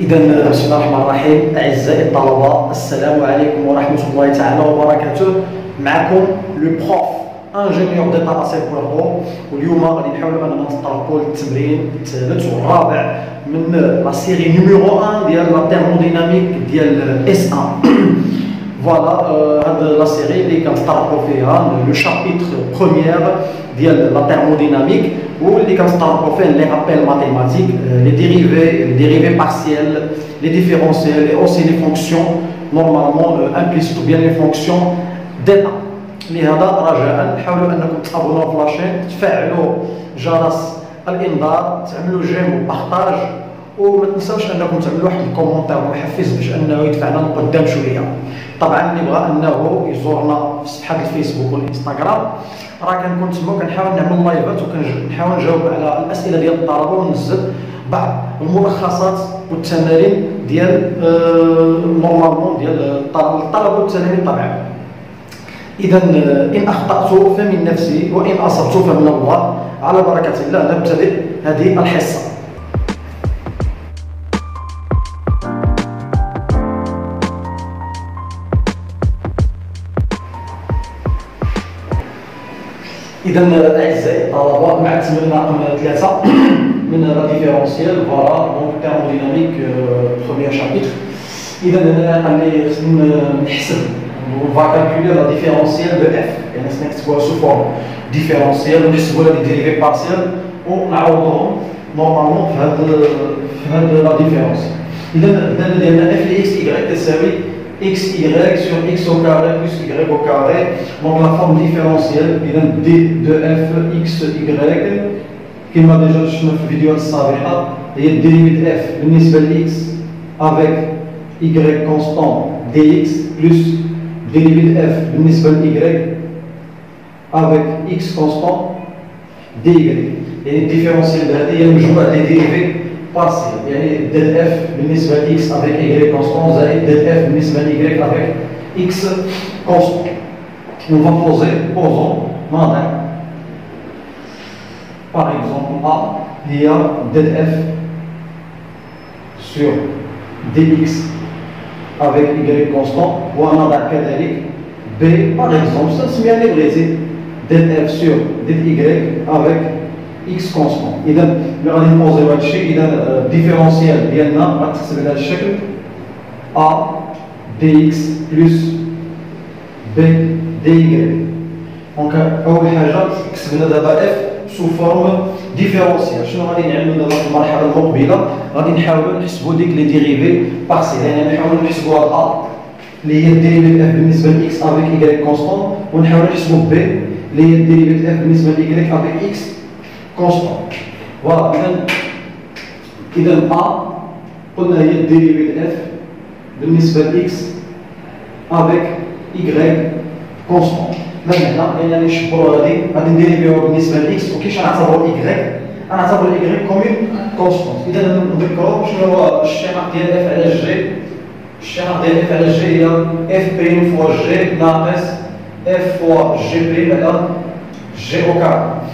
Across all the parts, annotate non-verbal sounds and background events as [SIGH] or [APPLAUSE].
إذا بسم الله الرحمن الرحيم. أعزائي الطلبة السلام عليكم ورحمة الله تعالى وبركاته. معكم le prof ingénieur d'état Asil Puerto واليوم غادي نحاولوا اننا نتطرقوا للتمرين الثالث والرابع من la série numéro 1 ديال la thermodynamique ديال S 1 ف voilà هاد la série اللي كنتطرقوا فيها le chapitre premier ديال la thermodynamique واللي كنستعرضوا فيه les rappels mathématiques les dérivées les dérivées partielles les différentielles et aussi les fonctions normalement implicites bien les fonctions d'état لهذا رجاء حاولوا أنكم تابونوا في la chaîne تفعلوا جرس الإنذار تعملوا j'aime و partage وما تنساوش أنكم تعملوا واحد ال commentaire محفز باش أنه يدفعنا لقدام شوية. طبعا اللي بغى أنه يزورنا في صفحه الفيسبوك والإنستغرام. راه كنكون تما وكنحاول نعمل les lives وكنحاول نجاوب على الأسئلة ديال الطلبه وننزل بعض الملخصات والتمارين ديال normalement ديال الطلبه والتمارين طبعا. اذا إن أخطأت فمن نفسي وإن أصبت فمن الله. على بركة الله نبتدئ هذه الحصة. إذا اعزائي الطلبه مع التمرين رقم ثلاثة. [CLEARS THROAT] من la différentielle voilà donc thermodynamique premier chapitre إذا لي خصني نحسب. فا calculer la différentielle de f يعني خصنا نكتبوها sous forme différentielle ونحسبوا لها des dérivées partielles ونعوضوهم normalement في هاد في هاد la différentielle إذا بدانا ديالنا f x y تساوي x, y sur x au carré plus y au carré. Donc la forme différentielle, d de f x, y, كما déjà شفنا في الفيديوهات السابقة هي ال dérivée f بالنسبة ل x avec y constant dx plus dérivé f بالنسبة ل y avec x constant dy يعني ال différentielle هذه هي مجموعة des dérivées partielles يعني del f بالنسبة l'x avec y constant زائد del f بالنسبة l'y avec x constant on va poser posons نضع par exemple A هي del f sur dx avec y constant ونضع كذلك B par exemple سنسميها اللي بغيتي del f sur del y avec x constant اذا ملي غادي نposer يو هذا الشيء اذا ال différentielle ديالنا غتحسب بهذا الشكل a dx plus b dy donc اول حاجة كتبنا دابا f sous forme différentielle شنو غادي نعملو دابا في المرحله المقبله غادي نحاولوا نحسبوا ديك les dérivées partielles يعني نحاولوا نحسبوا هاد a اللي هي ال dérivée f بالنسبة l'x avec y constant ونحاولوا نحسبوا b اللي هي ال dérivée f بالنسبة l'y avec x constant voilà اذا اذا ا قلنا هي الديريفي اف بالنسبة لاكس افيك اي كونستون من هنا لأن نشبروا هذه غادي نديريفيو بالنسبة لاكس وكيفاش غنعتبروا اي غنعتبروا اي كومين كونستون اذا نذكروا شنو هو الشقق ديال اف على جي الشقق ديال اف على جي هي اف بريم فوا جي ناقص اف فوا جي بريم على جي أو كار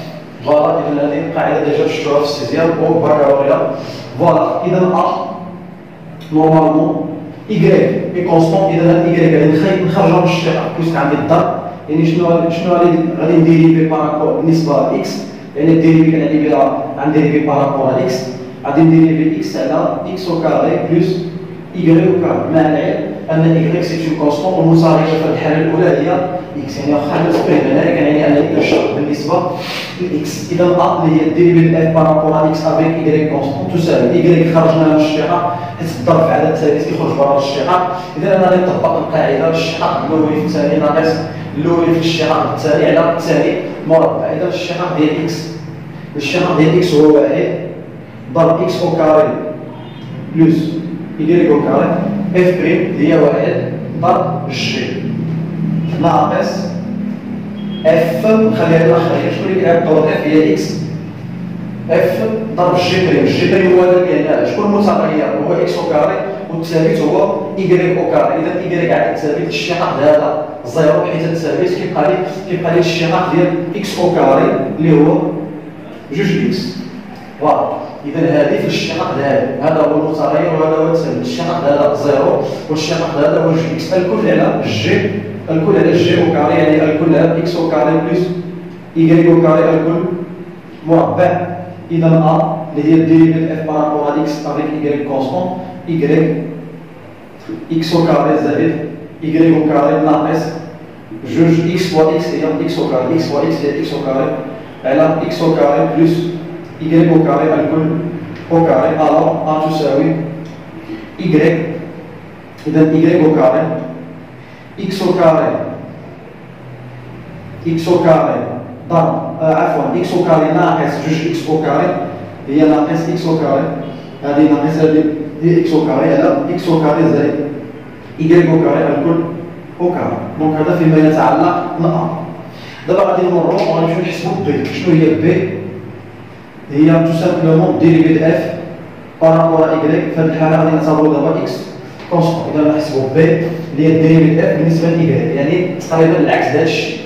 فوالا اذا هذه القاعده ديجا في السيزيام أو باكالوريا فوالا اذا ا نورمالمون ايكغيك اي كونستون اذا ايكغيك غادي نخرجها من الشقه بويسك عندي الضرب يعني شنو شنو غادي غادي نديريفي بارابور بالنسبة لاكس يعني الديريفي كنعني بها عن ديريفي بارابور إكس غادي نديريفي إكس على إكس أو كاري بلس ايكغيك أو كاري مع العلم أن ايكغيك سي اون كونستون والمصاريفه في الحالة الأولى هي إكس يعني واخا نسبه هنا كنعني ان الشرط بالنسبة لاكس إذا ا اللي هي الديريفيت اف بارابور إكس افيك اي كونستون تساوي اي خرجنا من الشقة حيت الضرب في عدد ثالث يخرج برا الشقة. إذا أنا غادي نطبق القاعدة الشقق الاولي في الثاني ناقص الاولي في الشقق الثاني على الثاني مربع اذا الشقق ديال إكس الشقق ديال إكس هو واحد ضرب إكس أو كاري بلس اي أو كاري اف بريم هي واحد ضرب جي ناقص اف نخليها الاخريه شكون اللي كيلعب دور اف هي إكس اف ضرب جي بريم جي بريم هو هنا شكون المتغير هو إكس أو كاري والثابت هو اي أو كاري اذا اي عاد الثابت الشقق هذا زيرو حيت الثابت كيبقى لي كيبقى لي الشقق ديال إكس أو كاري اللي هو جوج إكس فوالا إذا هذه في الشقق هذا هذا هو المتغير وهذا هو التسلل الشقق هذا زيرو والشقق هذا هو جي. إكس الكل على جي. الكل على جي أو كاري يعني الكل على إكس أو كاري بلس اي أو كاري الكل. مربع إذا ا اللي هي ديريفيت إف بارابور إكس افيك اي كونستون اي إكس أو كاري زائد اي أو كاري ناقص جوج إكس فوا إكس هي إكس أو كاري إكس فوا إكس هي إكس أو كاري على إكس أو كاري بلس. Y au carré الكل au carré alors A تساوي y إذا y au carré x au carré x au carré ضرب عفوا x au carré ناقص جوج x au carré هي ناقص x au carré هذه ناقص هذه x au carré على x au carré زائد y au carré الكل au carré دونك هذا فيما يتعلق ب دابا غادي نمروا وغنمشيو نحسبوا ب شنو هي ب هي dérivée de f par rapport à y في هذه الحاله غادي نعتبروا دابا x constant اذا نحسبوا b اللي هي dérivée f بالنسبة ل y يعني تقريبا العكس ديال الشيء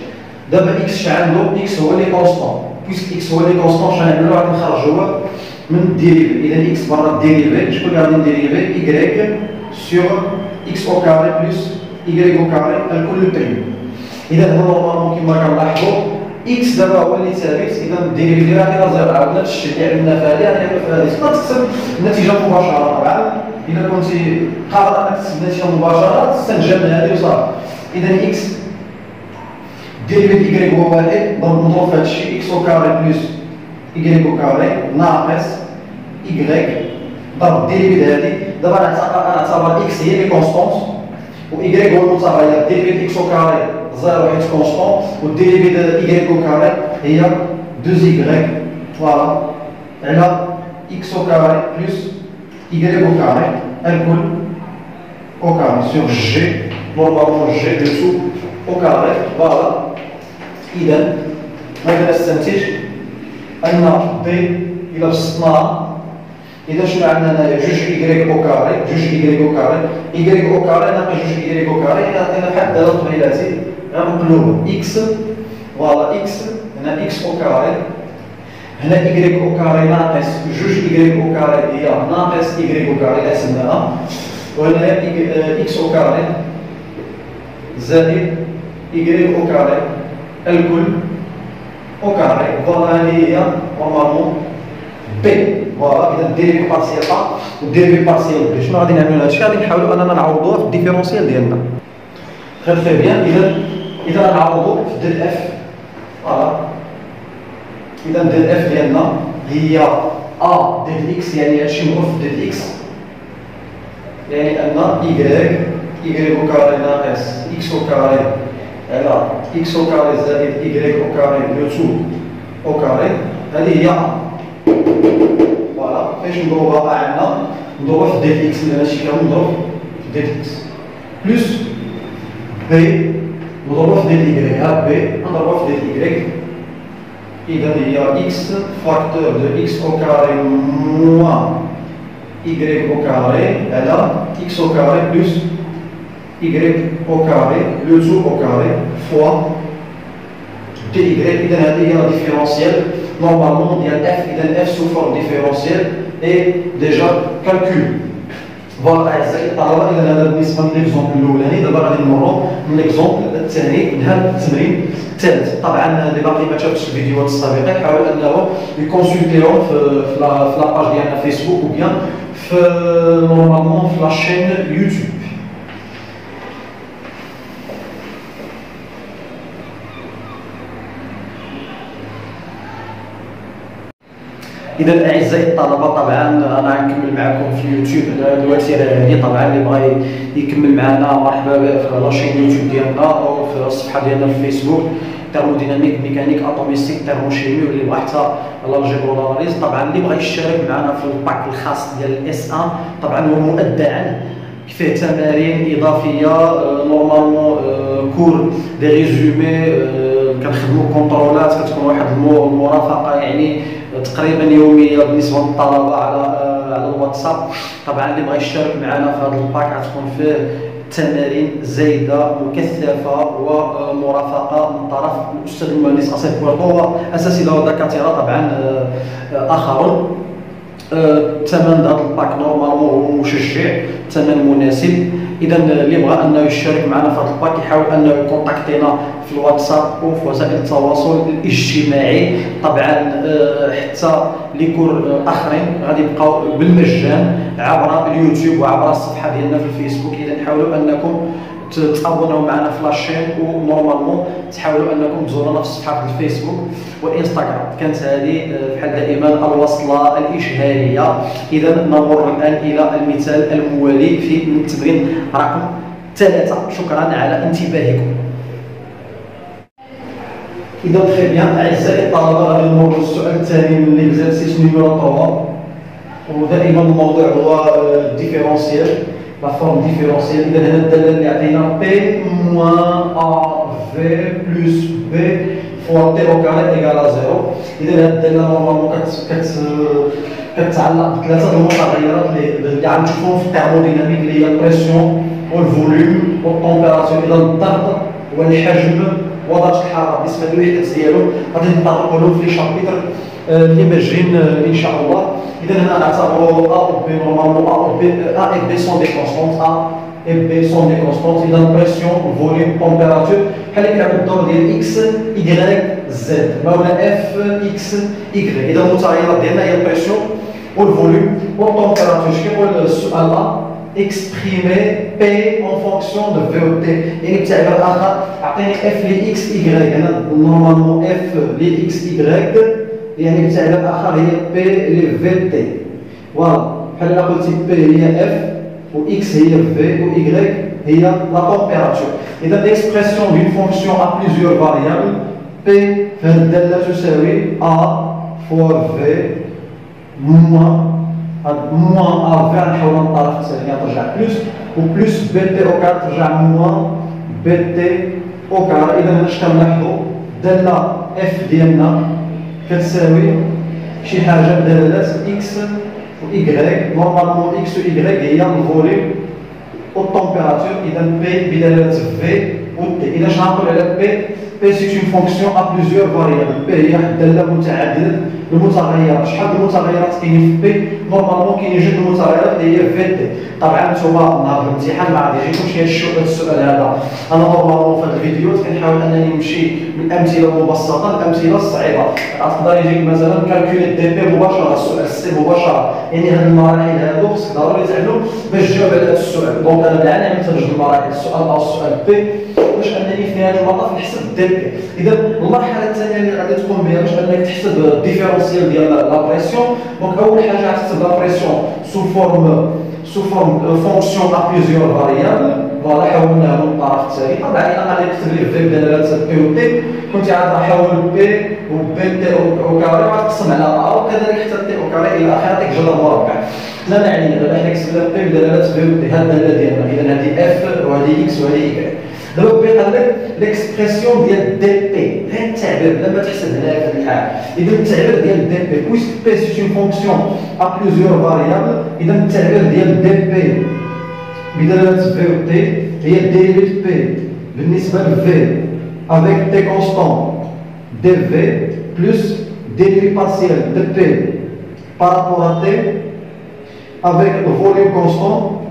دابا شحال عنده x هو اللي constant puisque x هو اللي شحال نعملو غادي نخرجوه من ال dérivée اذا x برا ال dérivée شكون اللي غادي نdériver y sur x au carré plus y au carré الكل prime اذا هو normalement كما كنلاحظوا إكس دابا هو اللي ثابت إذا الديريفي ديالها غادي زيرو عاود نفس الشيء اللي عملنا في هذه غادي في هذه تقدر تكتب النتيجه مباشرة طبعا. إذا كنتي قادر أنك تكتب النتيجه مباشرة تستنجم من هذه وصافي. إذا إكس ديريفي ايكغيك هو واحد نضرب في هذا الشيء إكس أو كاري بلس ايكغيك أو كاري ناقص ايكغيك ضرب ديريفي هذه دابا نعتبر إكس هي اللي كونستونت و هو المتغير. dérivée x au carré zéro حيت constante وال dérivée ديال y au carré هي 2 y voilà على x au carré plus y au carré الكل au carré sur g normalement g dessous au carré voilà اذا ماذا نستنتج ان B إلى بسطناها اذا شنو عندنا هنايا جوج y au carré جوج y au carré y au carré ناقص جوج y au carré يعطينا بحال الداله الطويلاتي مقلوب x voilà x هنا x au carré هنا y au carré ناقص جوج y au carré هي ناقص y au carré حسبناها وهنا x au carré زائد y au carré الكل au carré voilà هذه هي normalement B voilà اذا dérivée partielle A و dérivée partielle B شنو غادي نعملوا هادشي غادي نحاولوا اننا نعوضوها في ال différentielle ديالنا très très bien اذا إذا نعوضوا في ديال F. voilà. إذا ديال F ديالنا هي A ديال x يعني هادشي مضروب في ديال x. يعني أن y y au carré ناقص إكس أو كاري على إكس أو كاري زائد ايكغيك أو كاري لو تو كاري هذه هي فوالا. فاش نضربها عندنا؟ نضربها في ديال x ماشي كامل نضرب في ديال x. plus B نضربها في ديال y ها B نضربها في ديال y إذا هي x facteur de x au carré moins y au carré على x au carré plus y au carré le tout au carré fois dy إذا هذه هي la différentielle normalement ديال F إذا F sous forme différentielle est déjà calculée voilà اعزائي الطلبه اذا هذا بالنسبة ل l'exemple الاولاني دابا غادي نمروا من l'exemple الثاني من هذا التمرين الثالث طبعا اللي باقي ما شافش الفيديوهات السابقه يحاول انه ي consulter هم في في la page ديالنا فيسبوك ou bien في normalement في la chaîne يوتيوب إذا أعزائي الطلبة طبعا أنا غنكمل معكم في اليوتيوب دلوقتي هذه طبعا اللي بغى يكمل معنا مرحبا في la chaîne يوتيوب ديالنا أو في الصفحه ديالنا في الفيسبوك thermodynamique mécanique atomistique thermochimie واللي بغى حتى l'algèbre طبعا اللي بغى يشترك معنا في ال pack الخاص ديال ال S1 طبعا هو مؤدعا. فيه تمارين إضافية normalement cours des résumés كنخدموا contrôle ات كتكون واحد المرافقة يعني تقريبا يوميه بالنسبة للطلبه على على الواتساب. طبعا اللي بغى يشترك معنا في هذا ال pack غتكون فيه تمارين زايدة مكثفة ومرافقة من طرف الأستاذ المهندس اسيل بورتو أساسي له دكاتره طبعا آخرون. الثمن ديال ال pack normalement هو مشجع. ثمن مناسب اذا اللي بغى أنه يشترك معنا في هذا ال pack يحاول انه ي contacter ينا في الواتساب وفي وسائل التواصل الاجتماعي. طبعا آه، حتى les cours آخرين غادي يبقاو بالمجان عبر اليوتيوب وعبر الصفحة ديالنا في الفيسبوك. اذا حاولوا أنكم ت abonner او معنا في la chaîne و normalement تحاولوا أنكم تزورونا في صفحة الفيسبوك والانستغرام كانت هذه آه، بحال دائما الوصلة الإشهارية. اذا نمر الآن إلى المثال الموالي في التمرين. رقم ثلاثة. شكرا على انتباهكم. اذا très bien أعزائي الطلبة غادي نمر السؤال الثاني من l'exercice numéro 3 ودائما الموضوع هو ال différentielle آه، la forme différentielle إذا هنا الدالة اللي عطينا P moins AV plus B fois T au carré égale à 0 إذا هذه الدالة normalement كتعلق بثلاثة المتغيرات اللي غنشوفوهم في ال thermodynamique اللي هي ال pression وال volume وال température إذا الضغط والحجم ودرجة الحرارة بالنسبة للوحدات ديالو غادي نطرقوا لهم في les chapitres اللي ماجين ان شاء الله اذا هنا نعتبروا A و B normalement A و B A et B sont des constantes A et B sont des constantes اذا pression volume température بحال كيلعب الدور ديال إكس اي زد ما ولا F x y اذا المتغيرات ديالنا هي ال pression وال volume وال température شنو كيقول السؤال A exprimer P en fonction de V و T. يعني بتعبير آخر أعطيني F ل X Y. أنا normalement F ل X Y يعني بتعبير آخر هي P ل V T voilà بحال الا قلتي P هي F و x هي V و y هي la température اذا l'expression d'une fonction à plusieurs variables P في هذه الداله تساوي A fois V moins هاد moins A V غنحاول من الطرف الثاني ترجع plus و plus B T au carré ترجع moins b t au carré اذا هنا اش كنلاحظوا الداله f ديالنا كتساوي شي حاجة بدلالات إكس و ايكغيك نورمالمون إكس و ايكغيك هي الفوليوم والتمبيراتور اذا p بدلاله v و t اذا شنو على p p c'est une fonction à plusieurs variables p هي داله متعدده المتغيرات شحال من متغيرات كاينين في p normalement كاينين جوج المتغيرات اللي هي v t طبعا نتوما نهار الامتحان ما غادي يجيكمش هذا السؤال هذا أنا normalement في هذا الفيديو كنحاول انني نمشي من امثله مبسطه لامثله صعيبه تقدر يجيك مثلا calculer dp مباشره السؤال السي مباشره يعني هاد المراحل هادو خصك ضروري تعملوا باش تجاوب على هذا السؤال donc أنا بالعلم مثلا المراحل السؤال أو السؤال b باش انني في هذا المطاف نحسب ال dp اذا المرحله الثانية اللي غادي تقوم بها باش انك تحسب ال différentielle ديال la pression donc اول حاجة تحسب la pression sous forme sous forme fonction à plusieurs variables voilà حولناها من الطرف الثاني طبعا الا غادي نكتب لي v بدلاله p و t كنت عاد نحول p و b t au carré وغتقسم على a وكذلك حتى t au carré إلى آخره. يعطيك جذر مربع لا نعني دابا حنا كتبنا p بدلاله v و t هاد الداله ديالنا إذا هذه f وهذه x وهذه اي دابا b قال لك l'expression ديال dp غير التعبير بلا ما تحسب هنايا في الحال. إذا التعبير ديال dp puisque p c'est une fonction à plusieurs variables إذا التعبير ديال dp بدلاله v و t هي ال dérivée p بالنسبة ل v avec t constant dv plus dérivé partiel de p par rapport à t avec le volume constant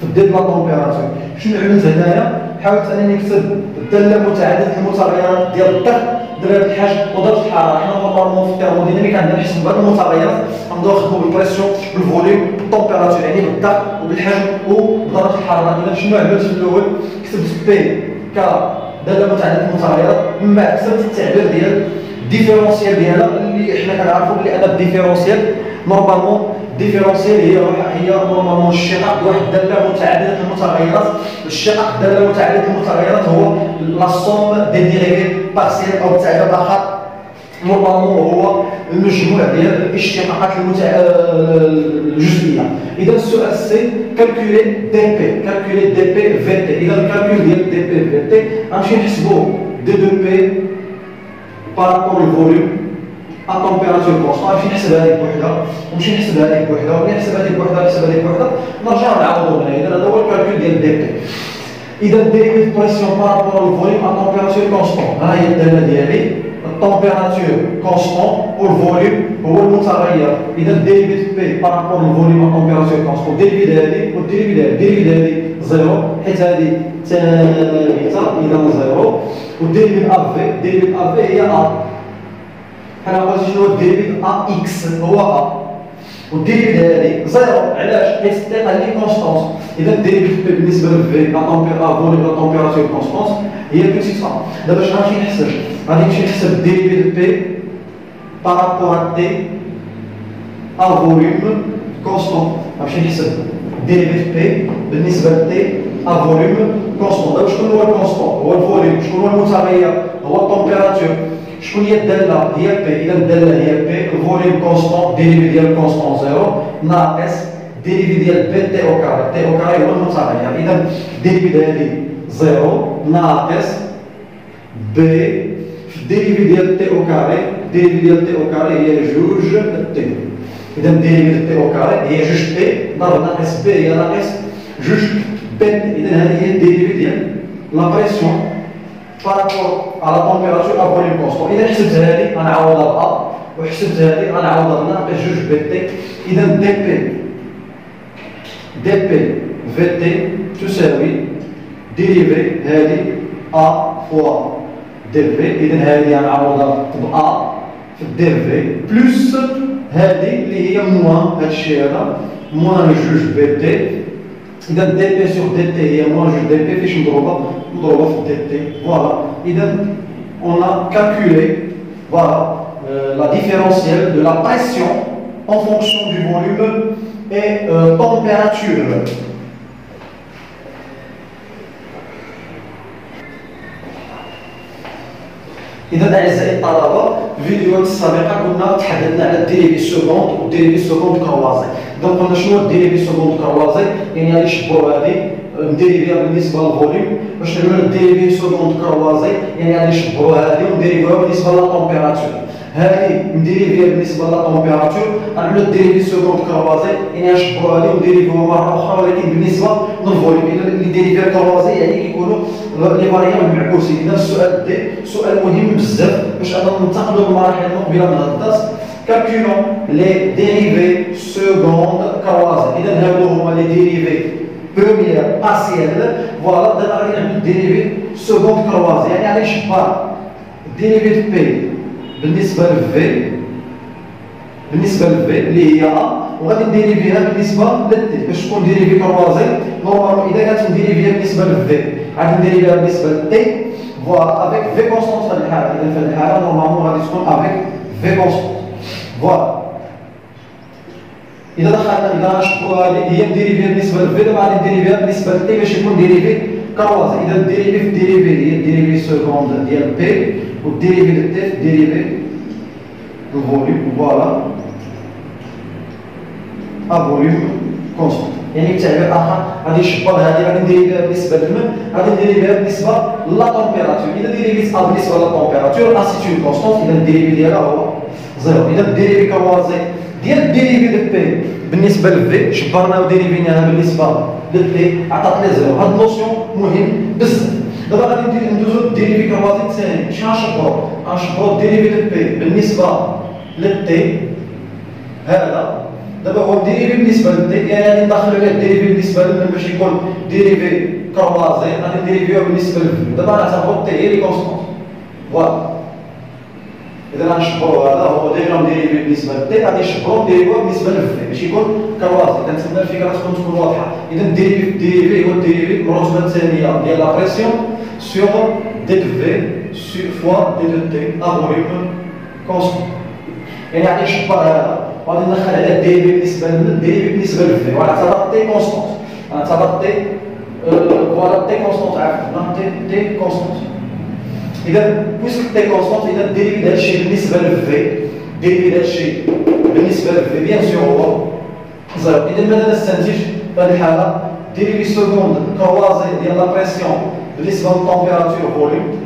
في ال d la température شنو عملت هنايا حاولت انني نكتب الداله متعدده المتغيرات ديال الضغط دلاله الحجم ودرجه الحراره حنا normalement في ال thermodynamique عندنا نحسبوا هاد المتغيرات غنبداو نخدموا بال pression بال volume بال température يعني بالضغط وبالحجم وبدرجه الحراره اذا شنو عملت في الأول كتبت p ك داله متعدده المتغيرات من بعد كتبت التعبير ديال ال différentielle ديالها اللي حنا كنعرفوا بلي أنا ال différentielle normalement différentielle هي هي normalement اشتقاق واحد الداله متعدده المتغيرات اشتقاق داله متعدده المتغيرات هو la somme des dérivées partielles أو بالتعبير الآخر normalement هو المجموع ديال الاشتقاقات الجزئية. إذا السؤال ال c calculer dp calculer dp v t إذا ال calcul ديال dp v t غنمشي نحسبو d de p par rapport ال volume à température constante نمشي نحسب هذيك بوحدها ونمشي نحسب هذيك بوحدها ونمشي نحسب هذيك بوحدها نحسب هذيك بوحدها نرجعو نعاودو هنا. إذا هذا هو ال calcul ديال dp إذا dérivée pression par rapport ال volume à température constante ها هي الدالة ديالي. ال température constante وال volume هو المتغير اذا dérivée p par rapport ال volume température constante dérivée هذه وال dérivée هذه dérivée هذه zéro حيت هذه ثابته اذا zéro وال dérivée a v dérivée a v هي a حنا قلت شنو ال dérivée a x هو a والديريفيت هذه زيرو علاش حيت الثقه اللي كونستونس اذا الديريفيت بي بالنسبة لفي لا تمبيراتور تمبيراتور كونستونس هي بيتيت ا دابا شنو غادي نحسب غادي نمشي نحسب الديريفيت بي par rapport à T à volume constant باش نحسب ديريفيت بي بالنسبه ل تي ا فوليوم كونستون دابا شكون هو الكونستون هو الفوليوم شكون هو المتغير هو التمبيراتور شكون هي الداله هي بي اذا الداله هي بي الفوليوم كونستون ديريفي ديال كونستون زيرو ناقص ديريفي ديال بي تي او كاري تي او كاري هو المتغير اذا ديريفي هذه زيرو ناقص بي dérivée ديال t au carré dérivée ديال t au carré هي جوج t اذا dérivée ديال t au carré هي جوج t ضرب ناقص b هي ناقص جوج b اذا هذه هي ال dérivée ديال la pression par rapport à la température à volume constant اذا حسبت هذه غنعوضها ب a وحسبت هذه غنعوضها بناقص جوج b t اذا dp dp v t تساوي dérivée هذه a fois dv اذا هذه غنعوضها ب a في ال dv plus هذه اللي هي moins هذا الشيء هذا moins جوج b t اذا dp sur dt هي moins جوج b t فاش نضربها نضربها في dt voilà اذا on a calculé voilà euh, la différentielle de la pression en fonction du volume et euh, température. إذا اعزائي الطلبة في الفيديوهات السابقه كنا تحدثنا على ال dérivée seconde وال dérivée seconde croisée اذا قلنا شنو ال dérivée seconde croisée يعني غادي نشبهوا هذه ن dériver ها بالنسبة لل volume. باش نعملوا ال dérivée seconde croisée يعني غادي نشبهوا هذه ون dériver وها بالنسبة لل température. هذه ن dériver ها بالنسبة لل température غنعملوا ال dérivée seconde croisée يعني نشبهوا هذه ون dériver وها مره أخرى ولكن بالنسبة لل volume اللي dérivée croisée يعني كيكونوا les variables معكوسين. إذا السؤال d سؤال مهم بزاف باش أنا ننتقلوا للمراحل المقبلة من الدرس. Calculons les dérivées secondes croisées إذا هادو هما les dérivées premières partielles voilà دابا غادي نعملو dérivées secondes croisées يعني غادي نشبر dérivée P بالنسبة ل V بالنسبة ل V اللي هي وغادي نديريفيها بالنسبة لل T باش تكون dérivée croisée normalement إذا كانت نديريفيها بالنسبة ل V غادي نديريفيها بالنسبة لل T voilà avec V constante في الحالة. إذا في الحالة normalement غادي تكون avec في كونستونت فوالا إذا دخلنا إذا نشوفوا هذه هي مديريفي بالنسبة للفي دابا غادي نديري فيها بالنسبة للتي باش يكون ديريفي كروازي إذا الديريفي في الديريفي هي الديريفي سكوند ديال بي والديريفي للتي في الديريفي الفوليوم فوالا افوليوم كونستون يعني بتعبير اخر غادي نشبر هذه غادي ندير بها بالنسبة للماء غادي ندير بها بالنسبة la température اذا dérivée بالنسبة la température c'est une constante اذا ال dérivée ديالها هو zéro اذا ال dérivée croisée ديال ال dérivée de P بالنسبة ل V شبرناه وديريفيناها بالنسبة لل T عطاتنا zéro هاد ال notion مهم بزاف دابا غادي ندير ندوزو ال dérivée croisée الثاني شنو غنشبرو غنشبرو ال dérivée de P بالنسبة لل T هذا دابا هو ال dérivée بالنسبة لل T يعني غادي ندخلو عليه ال dérivée بالنسبة للمن باش يكون dérivée croisée غادي نديريفيو بالنسبة لل V دابا غنعتبرو T هي لي constante voilà اذا غنشبرو هذا هو déjà مديريفي بالنسبة لل T غادي نشبرو نديريفيو بالنسبة لل V باش يكون croisée اذا نتمنى الفكرة تكون تكون واضحه اذا ال dérivée ال dérivée هو ال dérivée المرتبه الثانية ديال la pression sur d de V fois d de T à volume constant يعني غادي نشبر هذا وغادي ندخل على ال dérivée بالنسبة لل dérivée بالنسبة لل V وغنعتبر T constante غنعتبر T voilà T constante عفوا T T constante اذا puisque T constante اذا ال dérivée ديال الشيء بالنسبة لل V ال dérivée ديال الشيء بالنسبة لل V bien sûr هو zéro اذا ماذا نستنتج في هذه الحاله dérivée seconde croisée ديال la pression بالنسبة لل température volume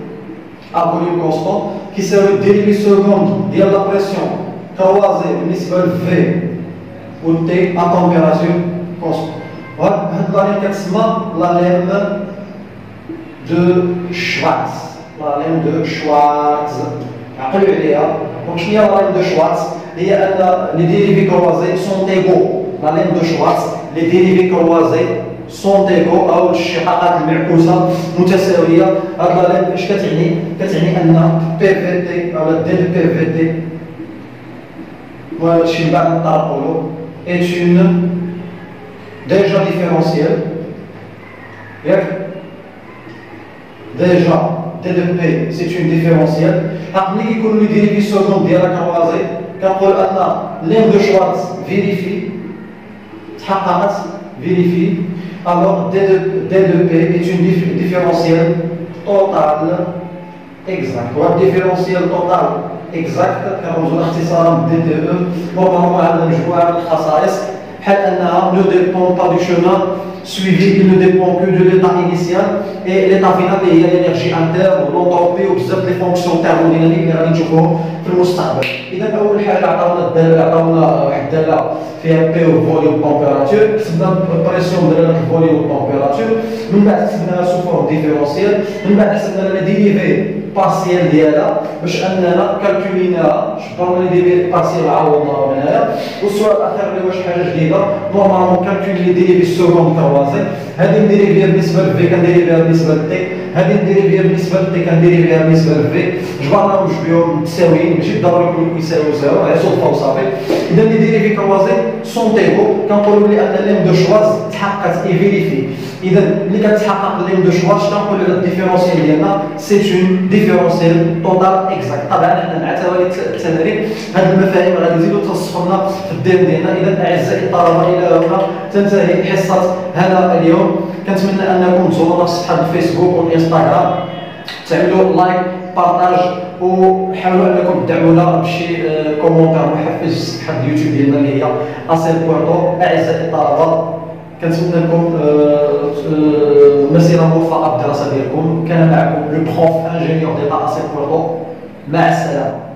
à volume constant كيساوي dérivée seconde ديال la pression croisée بالنسبة لل V وال T à température constante وهاد la lemme كتسمى la lemme de Schwarz la lemme de Schwarz عقلوا عليها donc شنو هي la lemme de Schwarz هي ان les dérivées croisées sont égales la lemme de Schwarz les dérivées croisées sont égales أو الاشتقاقات المعكوسه متساوية. هاد la lemme اش كتعني؟ كتعني أن P V T ولا d P V T وهذا الشيء بعد نطرقوا est une déjà différentielle. ياك؟ de p c'est une différentielle. عقل ملي كيكونوا les dérivées secondes ديال croisées كنقول أن lemme de Schwarz vérifiée تحققت vérifiée. Alors d de d de p est une différentielle totale exacte و différentielle totale exacte كنرمزوا لاختصارا d d أو ربما عندنا مجموعه من الخصائص بحال انها ne dépend pas du chemin suivi il ne dépend que de l'état initial et l'état final اللي هي l'énergie interne l'entropie وبزاف les fonctions thermodynamiques اللي غادي نشوفوهم في المستقبل اذا اول حاجة عطاونا الداله عطاونا واحد الداله فيها P volume température كتبنا ال pression ديال ال volume température من بعد كتبناها sous forme différentielle من بعد حسبنا لنا dérivées partielles ديالها باش اننا كالكوليناها شبرنا les dérivées partielles عوضناها هنايا والسؤال الاخير اللي واش حاجة جديده normalement calculer les dérivées secondes croisées هذه نديريفيها بالنسبة ل V كنديريفيها بالنسبة ل T هذه نديريفيها بالنسبة ل T كنديريفيها بالنسبة ل V جبرناهم جوج بهم متساويين ماشي ضروري يكونوا يساويو zéro غير صدفة وصافي. إذا les dérivées croisées sont égales كنقولوا بلي أن lemme de Schwarz تحققت est vérifiée اذا ملي كتحقق lemme de Schwarz كنقولوا على ال différentielle ديالنا؟ c'est une différentielle totale exacte طبعا حنا مع توالي التمارين. هذه المفاهيم غادي نزيدو نرصخوها لنا في الذهن ديالنا. اذا أعزائي الطلبة إلى هنا تنتهي حصة هذا اليوم. كنتمنى أنكم تزورونا في صفحة الفيسبوك والإنستغرام. تعملوا like partage وحاولوا أنكم تدعمونا بشي commentaire محفز في صفحة اليوتيوب ديالنا اللي هي اسير بورتو أعزائي الطلبة كنتمنى لكم مسيره موفقه بالدراسة ديالكم. كان معكم le prof ingénieur ديتا بورتو مع السلامة.